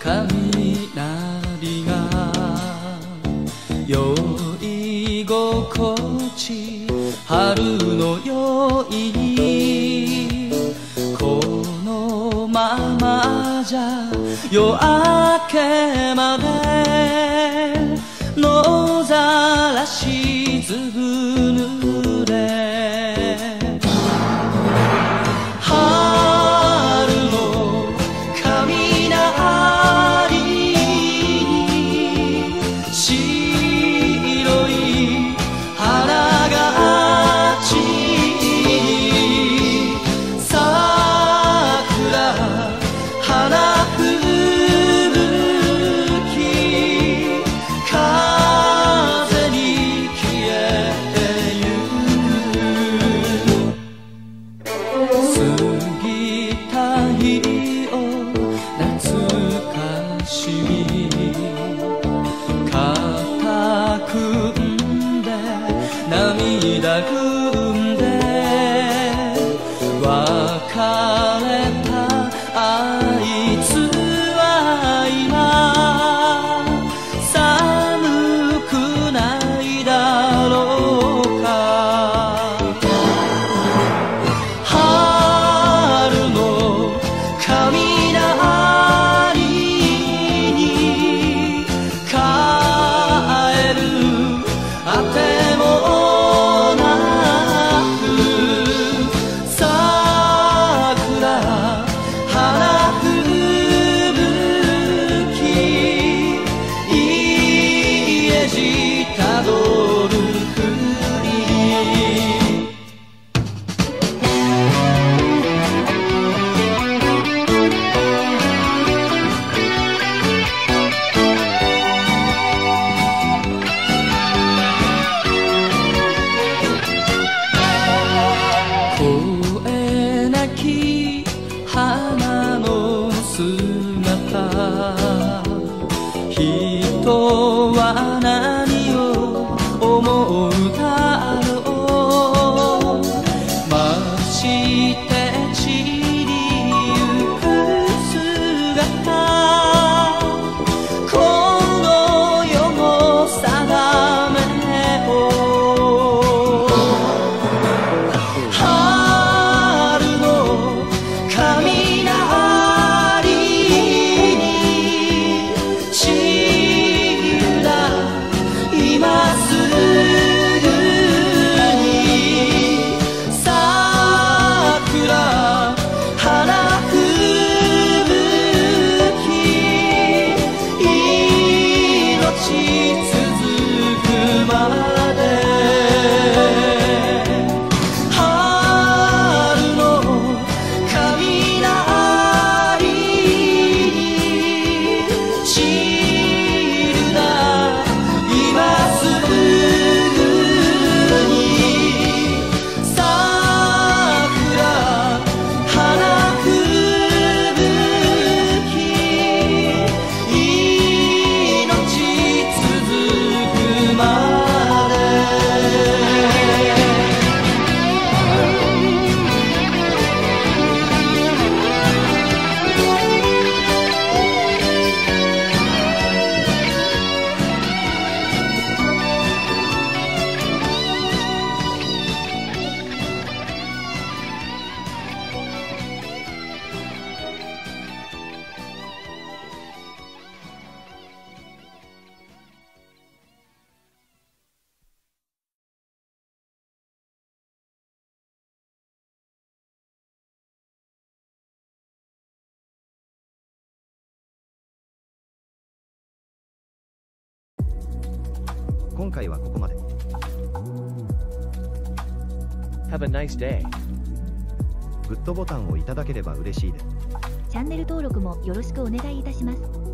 雷が酔い心地春の酔いにこのままじゃ夜明けまで野ざらし涙ぐんで別れ今回はここまで。Have a nice day. グッドボタンをいただければ嬉しいです。チャンネル登録もよろしくお願いいたします